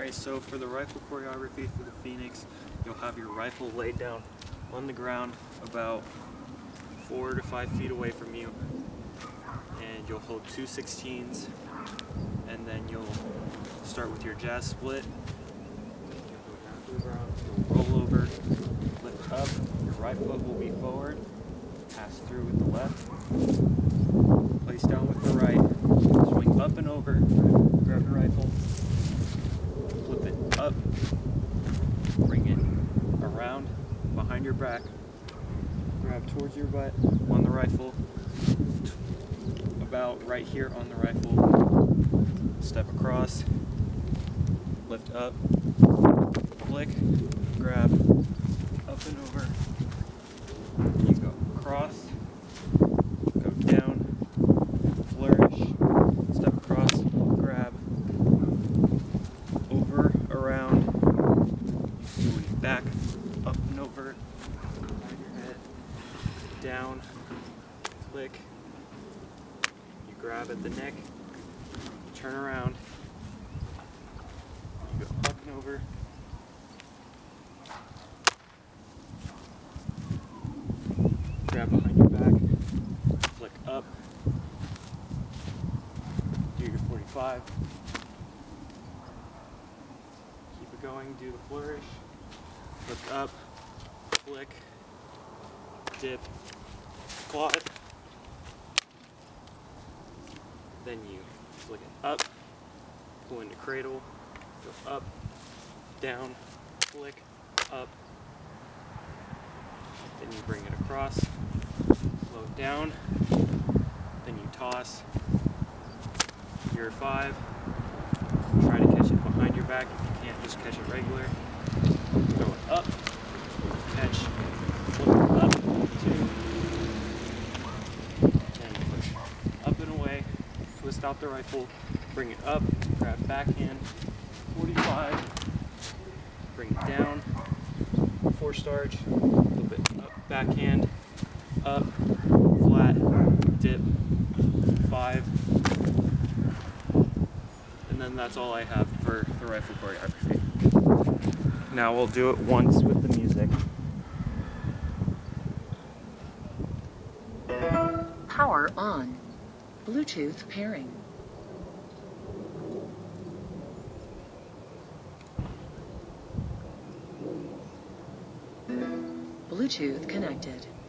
Alright, so for the rifle choreography for the Phoenix, you'll have your rifle laid down on the ground about four to five feet away from you. And you'll hold two 16s, and then you'll start with your jazz split. You'll roll over, lift up, your right foot will be forward, pass through with the left, place down with the right, swing up and over, grab your rifle, flip it up, bring it around behind your back, grab towards your butt. On the rifle, about right here on the rifle, step across, lift up, flick, grab, up and over, you go across, go down, flourish, step across, grab, over, around, back, up and over, behind your head, down, flick, you grab at the neck, turn around, you go up and over, grab behind your back, flick up, do your 45, keep it going, do the flourish, lift up, flick, dip, quad, then you flick it up, pull into cradle, go up, down, flick, up, then you bring it across, slow down, then you toss. Your five, try to catch it behind your back, if you can't just catch it regular, go it up, catch, flip it up, two, and push up and away, twist out the rifle, bring it up, grab backhand, 45, bring it down, four starch, flip it up, backhand, up, flat, dip, five, and then that's all I have for the rifle choreography. Now we'll do it once with the music. Power on. Bluetooth pairing. Bluetooth connected.